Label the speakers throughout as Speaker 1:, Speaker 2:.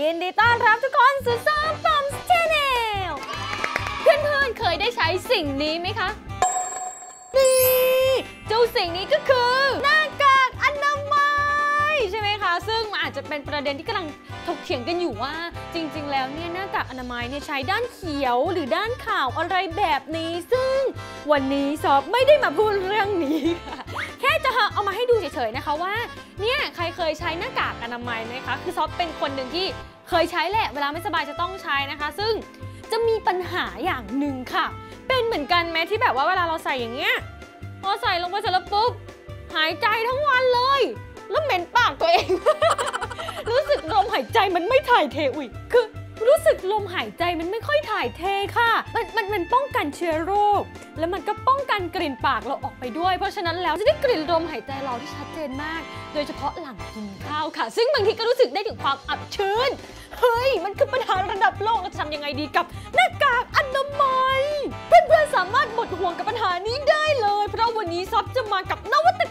Speaker 1: ยินดีต้อนรับทุกคนสู่ซอมปอมชแนลเพื่อนๆเคยได้ใช้สิ่งนี้ไหมคะนี่เจ้าสิ่งนี้ก็คือหน้ากากอนามัยใช่ไหมคะ ซึ่งอาจจะเป็นประเด็นที่กำลังถกเถียงกันอยู่ว่า จริง ๆ แล้วเนี่ยหน้ากากอนามัยเนี่ยใช้ด้านเขียวหรือด้านขาวอะไรแบบนี้ ซึ่งวันนี้ซอฟไม่ได้มาพูดเรื่องนี้ค่ะ แค่จะเอามาให้ดูเฉยๆนะคะว่าเนี่ยใครเคยใช้หน้ากากอนามัยไหมคะคือซอฟเป็นคนหนึ่งที่เคยใช้แหละเวลาไม่สบายจะต้องใช้นะคะ ซึ่งจะมีปัญหาอย่างหนึ่งค่ะ เป็นเหมือนกันไหมที่แบบว่าเวลาเราใส่อย่างเงี้ยพอใส่ลงไปเสร็จแล้วปุ๊บหายใจทั้งวันเลย แล้วเหม็นปากตัวเอง รู้สึกลมหายใจมันไม่ถ่ายเทอุ้ยคือ รู้สึกลมหายใจมันไม่ค่อยถ่ายเทค่ะ มันมันมันป้องกันเชื้อโรค แล้วมันก็ป้องกันกลิ่นปากเราออกไปด้วย เพราะฉะนั้นแล้วจะได้กลิ่นลมหายใจเราที่ชัดเจนมาก โดยเฉพาะหลังกินข้าวค่ะ ซึ่งบางทีก็รู้สึกได้ถึงความอับชื้น เฮ้ย มันคือปัญหาระดับโลกเราจะทำยังไงดีกับหน้ากากอนามัย เพื่อนๆสามารถหมดห่วงกับปัญหานี้ได้เลย เพราะวันนี้ซอฟจะมากับนวัต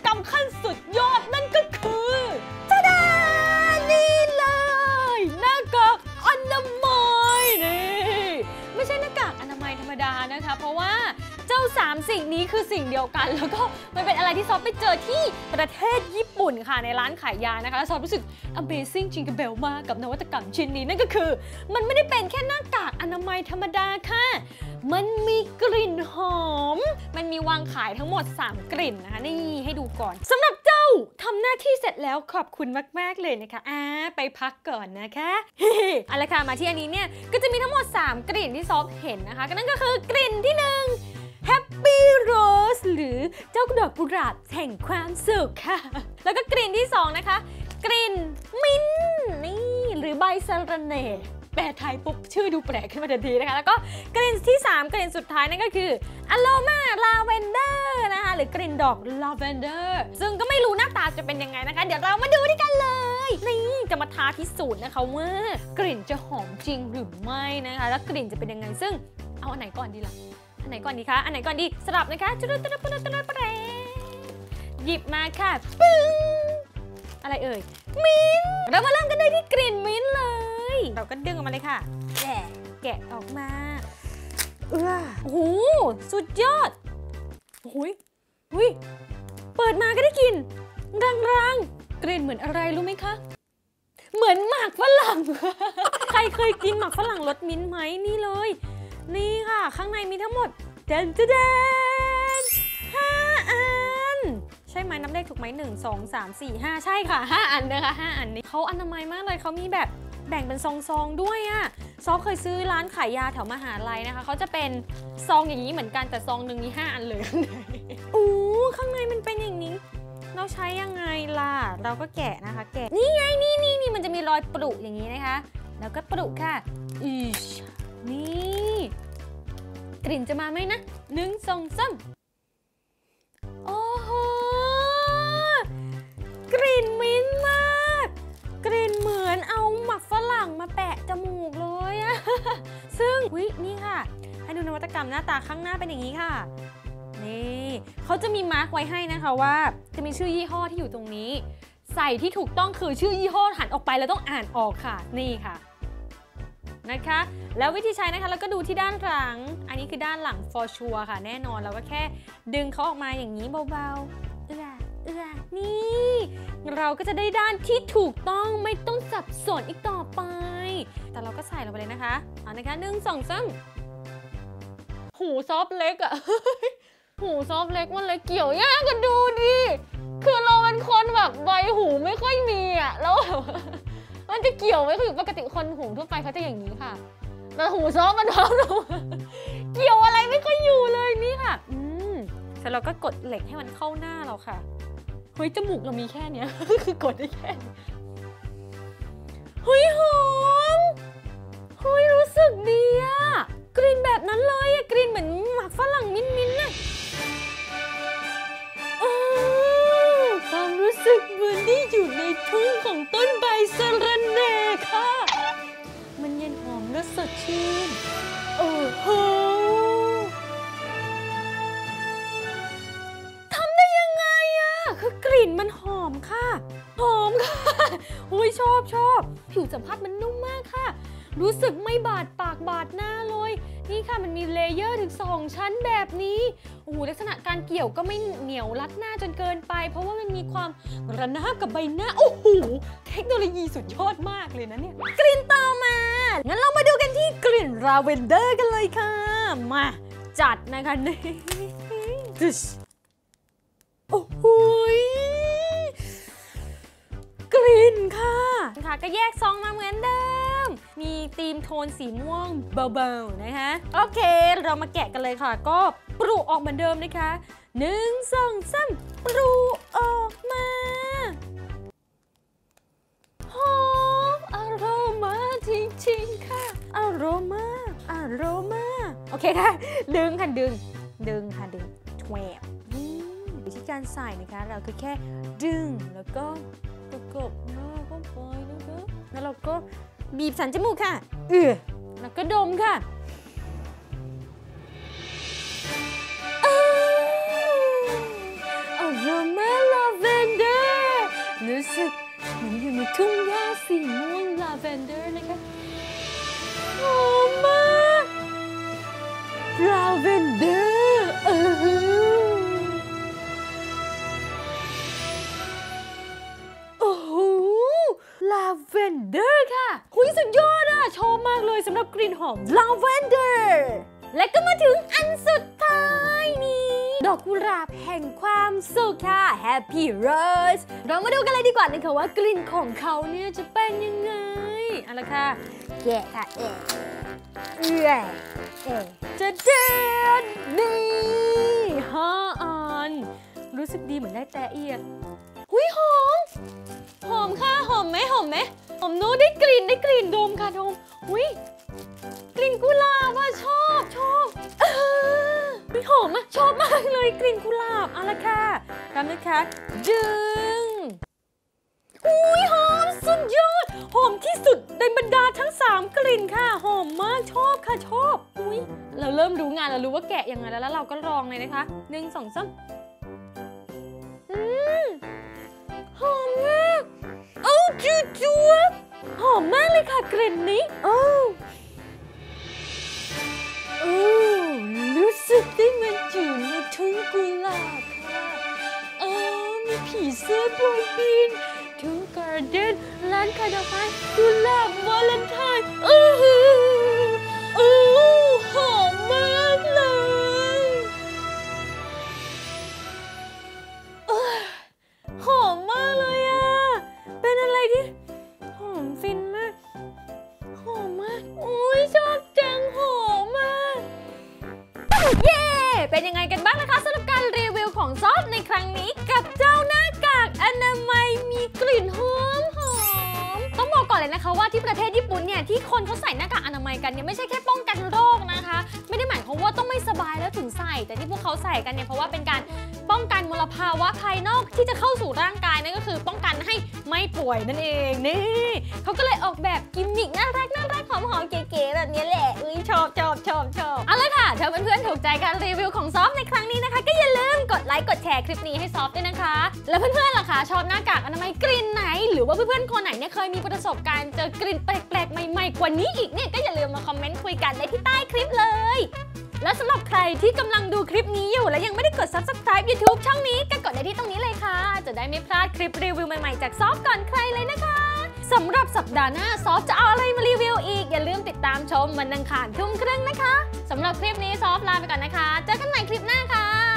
Speaker 1: 3 สิ่งนี้คือสิ่งเดียวกัน แล้วก็มันเป็นอะไรที่ซอฟไปเจอที่ประเทศญี่ปุ่นค่ะในร้านขายยานะคะแล้วซอฟรู้สึก Amazing จริงกับเบลมากกับนวัตกรรมชิ้นนี้นั่นก็คือ มันไม่ได้เป็นแค่หน้ากากอนามัยธรรมดาค่ะ มันมีกลิ่นหอม มันมีวางขายทั้งหมด 3 กลิ่นนะคะ นี่ให้ดูก่อนสำหรับเจ้าทำหน้าที่เสร็จแล้วขอบคุณมาก ๆ เลยนะคะอ่าไปพักก่อนนะคะเอาละค่ะมาที่อันนี้เนี่ยก็จะมีทั้งหมด 3 กลิ่นที่ซอฟเห็นนะคะก็นั่นก็คือกลิ่นที่ 1 Happy Rose หรือเจ้าดอกกุหลาบแห่งความสุขค่ะ แล้วก็กลิ่นที่ 2 นะคะ กลิ่นมิ้นนี่ หรือใบสะระเน่แปลไทยปุ๊บ ชื่อดูแปลกขึ้นมาทันทีนะคะ แล้วก็กลิ่นที่ 3 กลิ่นสุดท้ายนั่นก็คือ Aroma Lavender นะคะหรือกลิ่นดอก Lavender ซึ่งก็ไม่รู้หน้าตาจะเป็นยังไงนะคะ เดี๋ยวเรามาดูด้วยกันเลยนี่จะมาทาพิสูจน์นะคะว่ากลิ่นจะหอมจริงหรือไม่นะคะ แล้วกลิ่นจะเป็นยังไงซึ่งเอาอันไหนก่อนดีล่ะ อันไหนก่อนดีคะ อันไหนก่อนดี สลับนะคะจุดจุดจุดจุดจุดจุดหยิบมาค่ะปึ้งอะไรเอ่ย มิ้น เรามาเริ่มกันได้ที่กลิ่นมิ้นเลย เราก็ดึงออกมาเลยค่ะ แกะ แกะออกมาเออโอ้โห สุดยอดโอ้ยอุ้ยเปิดมาก็ได้กลิ่นรังๆ กลิ่นเหมือนอะไรรู้ไหมคะ เหมือนหมากฝรั่ง ใครเคยกินหมากฝรั่งรสมิ้นไหมนี่เลย นี่ค่ะ ข้างในมีทั้งหมดเดนเดนห้าอัน ใช่ไหมนับเลขถูกไหมหนึ่งสองสามสี่ห้าใช่ค่ะห้าอันนะคะห้าอันนี้เขาอนามัยมากเลยเขามีแบบแบ่งเป็นซองๆด้วยอะซอฟเคยซื้อร้านขายยาแถวมหาลัยนะคะ เขาจะเป็นซองอย่างนี้เหมือนกันแต่ซองหนึ่งมีห้าอันเลยข้างในอู้ข้างในมันเป็นอย่างนี้ เราใช้ยังไงล่ะ เราก็แกะนะคะ แกะ นี่ไงนี่นี่นี่มันจะมีรอยปรุอย่างนี้นะคะ แล้วก็ปรุค่ะอีช นี่ กลิ่นจะมาไหมนะหนึ่งสองสามโอ้โหกลิ่นมิ้นมาก กลิ่นเหมือนเอาหมักฝรั่งมาแปะจมูกเลยอะซึ่งวินี่ค่ะ ให้ดูนวัตกรรมหน้าตาข้างหน้าเป็นอย่างนี้ค่ะนี่เขาจะมีมาร์กไว้ให้นะคะว่า จะมีชื่อยี่ห้อที่อยู่ตรงนี้ ใส่ที่ถูกต้องคือชื่อยี่ห้อหันออกไปแล้วต้องอ่านออกค่ะ นี่ค่ะ นะคะ แล้ววิธีใช้นะคะเราก็ดูที่ด้านหลัง อันนี้คือด้านหลัง for sure ค่ะ แน่นอนเราก็แค่ดึงเขาออกมาอย่างนี้เบาๆเอื้อเอื้อนี่ เราก็จะได้ด้านที่ถูกต้องไม่ต้องสับสนอีกต่อไป แต่เราก็ใส่ลงไปเลยนะคะเอานะคะหนึ่งสองสามหูซอฟเล็กอะหูซอฟเล็กมันเลยเกี่ยวยากกันดูดิคือเราเป็นคนแบบใบหูไม่ค่อยมีอะแล้วแบบ มันจะเกี่ยวไหมคือปกติคนหูทั่วไปเขาจะอย่างนี้ค่ะแต่หูซ้อมมันพร้อมลงมาเกี่ยวอะไรไม่ค่อยอยู่เลยนี่ค่ะ อืมแต่เราก็กดเหล็กให้มันเข้าหน้าเราค่ะเฮ้ยจมูกเรามีแค่เนี้ยคือกดได้แค่เฮ้ยหอมเฮ้ยรู้สึกดีอะกลิ่นแบบนั้นเลยอะกลิ่นเหมือนหมักฝรั่งมิ้นมิ้นอะความรู้สึกเหมือนได้อยู่ในทุ่งของต้น สดชื่น โอ้โหทำได้ยังไงอะคือกลิ่นมันหอมค่ะ หอมค่ะอุ้ยชอบชอบ ผิวสัมผัสมันนุ่มมากค่ะ รู้สึกไม่บาดปากบาดหน้าเลย นี่ค่ะมันมี layer ถึง 2 ชั้นแบบนี้โอ้โหลักษณะการเกี่ยวก็ไม่เหนียวรัดหน้าจนเกินไป เพราะว่ามันมีความระนาบกับใบหน้า โอ้โหเโลยีสุดยอดมากเลยนะเนี่ย กลิ่นต่อมา งั้นเรามาดูกันที่กลิ่นลาเวนเดอร์กันเลยค่ะ มา จัดนะคะนี่โอ้โหกลิ่นค่ะค่ะ ก็แยกซองมาเหมือนเดิม มีธีมโทนสีม่วงเบาๆนะคะ โอเค เรามาแกะกันเลยค่ะ ก็ปรุออกเหมือนเดิมนะคะหนึ่งสองสามปรุออกมา ค่ะอารมาอารมาโอเคค่ะ ดึงค่ะดึง ดึงค่ะดึงแหวบอืมวิธีการใส่นะคะ เราก็แค่ดึงแล้วก็ประกบหน้าเข้าไปนะคะแล้วเราก็บีบสันจมูกค่ะเออแล้วก็ดมค่ะ วนเดอร์ค่ะหุยสุดยอดอะชอบมากเลยสำหรับกลิ่นหอมลาเวนเดอร์และก็มาถึงอันสุดท้ายนี้ ดอกกุหลาบแห่งความสุขค่ะ Happy Rose เรามาดูกันเลยดีกว่านะคะว่ากลิ่นของเขาเนี่ยจะเป็นยังไงเอาละค่ะแกะค่ะเอะเอะเอะจะเด็ดนี่ห้าอัน รู้สึกดีเหมือนได้แต่เอียดหุยหอมหอม ดึง อุ้ยหอมสุดยอด หอมที่สุดในบรรดาทั้ง 3 กลิ่นค่ะ หอมมากชอบค่ะชอบ อุ้ยเราเริ่มรู้งานเรารู้ว่าแกะยังไงแล้วแล้วเราก็ลองเลยนะคะหนึ่งสองสามอืมหอมมากเอ้าจูจูบหอมมากเลยค่ะกลิ่นนี้เอ้ อมีผีเสื้อโบยบินทุ่ี่ยที่คนเขาใส่หน้ากากอนามัยกันเนี่ยไม่ใช่แค่ป้องกันโรคนะคะ ไม่ได้หมายความว่าต้องไม่สบายแล้วถึงใส่ แต่ที่พวกเขาใส่กันเนี่ยเพราะว่าเป็นการป้องกันมลภาวะภายนอกที่จะเข้าสู่ร่างกายนั่นก็คือ ป้องกันให้ไม่ป่วยนั่นเองนี่เขาก็เลยออกแบบกิมมิกน่ารักน่ารักหอมๆเก๋ๆแบบนี้แหละอุ้ยชอบชอบชอบชอบเอาละค่ะถ้าเพื่อนๆถูกใจการรีวิวของซอฟในครั้งนี้นะคะ ก็อย่าลืมกดไลค์กดแชร์คลิปนี้ให้ซอฟด้วยนะคะ แล้วเพื่อนๆล่ะคะชอบหน้ากากอนามัยกลิ่นไหน ว่าเพื่อนๆ คนไหนเนี่ยเคยมีประสบการณ์เจอกลิ่นแปลกๆ ใหม่ๆ กว่านี้อีกเนี่ยก็อย่าลืมมาคอมเมนต์คุยกันได้ที่ใต้คลิปเลย และสำหรับใครที่กำลังดูคลิปนี้อยู่ และยังไม่ได้กด subscribe YouTube ช่องนี้ก็กดได้ที่ตรงนี้เลยค่ะ จะได้ไม่พลาดคลิปรีวิวใหม่ๆ จากซอฟก่อนใครเลยนะคะสำหรับสัปดาห์หน้าซอฟจะเอาอะไรมารีวิวอีก อย่าลืมติดตามชมวันอังคารทุ่มครึ่งนะคะสำหรับคลิปนี้ซอฟลาไปก่อนนะคะ เจอกันใหม่คลิปหน้าค่ะ